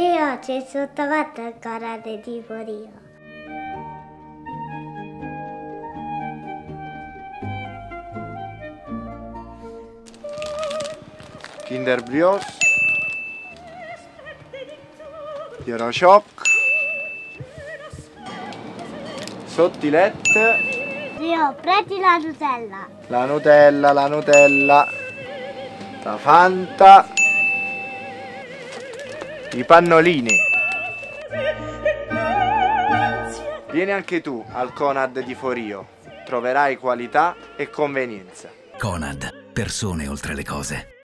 No, c'è sottofatto ancora di tipo io. Kinder Brioche, Euroshock, sottilette, Io, prendi la Nutella. la Nutella, la Nutella, la Fanta, i pannolini. Vieni anche tu al Conad di Forio, troverai qualità e convenienza. Conad, persone oltre le cose.